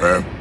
man.